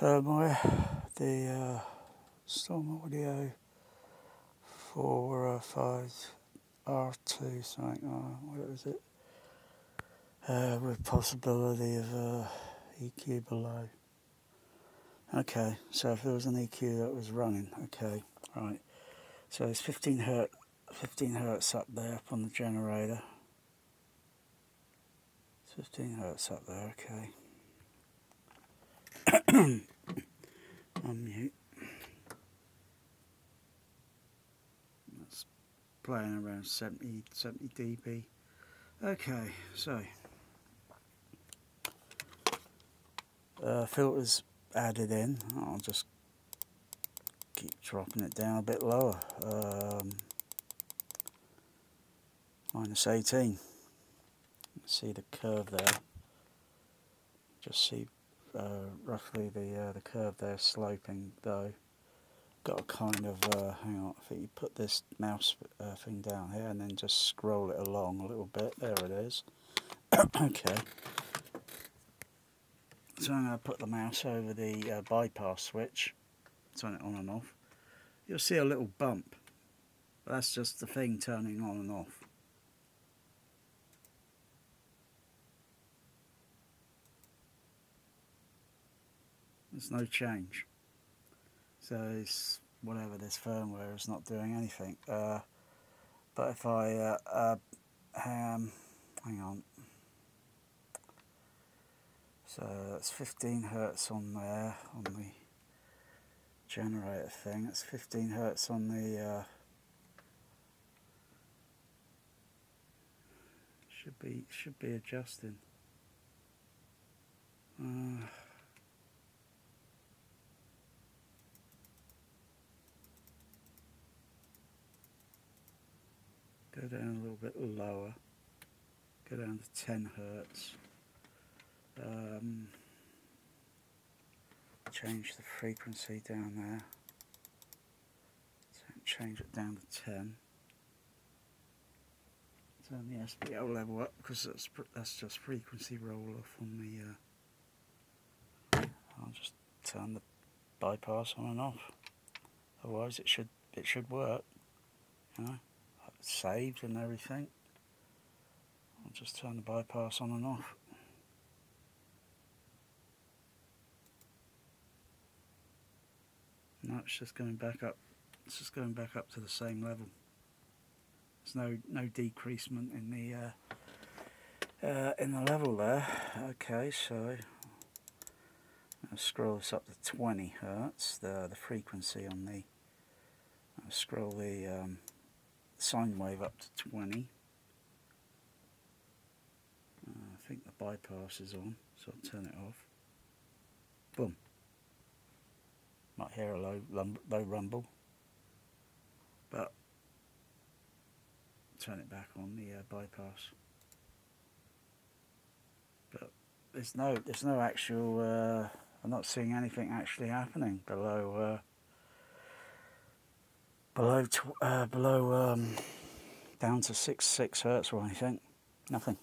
firmware, the uh, Storm Audio 405 R2 something, uh, what is it? Uh, with possibility of uh, EQ below. Okay, so if there was an EQ that was running, okay, right. So it's 15 hertz, 15 hertz up there up on the generator. 15 hertz up there, okay. Unmute. That's playing around 70, 70 dB. Okay, so uh, filters added in. I'll just keep dropping it down a bit lower. Um, minus 18 see the curve there. Just see uh, roughly the uh, the curve there sloping though. Got a kind of uh, hang on. I think you put this mouse uh, thing down here and then just scroll it along a little bit. There it is. okay. So I'm going to put the mouse over the uh, bypass switch, turn it on and off. You'll see a little bump. That's just the thing turning on and off. There's no change. So it's whatever this firmware is not doing anything. Uh, but if I uh, um, hang on. So it's 15 hertz on there on the generator thing. It's 15 hertz on the uh, should be should be adjusting. Go down a little bit lower, go down to 10 hertz, um, change the frequency down there, change it down to 10, turn the SPL level up because that's, that's just frequency roll off on the, uh, I'll just turn the bypass on and off, otherwise it should, it should work, you know saved and everything. I'll just turn the bypass on and off. No, it's just going back up. It's just going back up to the same level. There's no no decreasement in the uh, uh, in the level there. Okay, so I'll scroll this up to 20 hertz. The the frequency on the. I'll scroll the um, sine wave up to 20. Uh, I think the bypass is on, so I'll turn it off. Boom. Might hear a low, low rumble, but turn it back on the uh, bypass. But there's no, there's no actual. Uh, I'm not seeing anything actually happening below. Below uh, below um, down to six six hertz or anything. Nothing.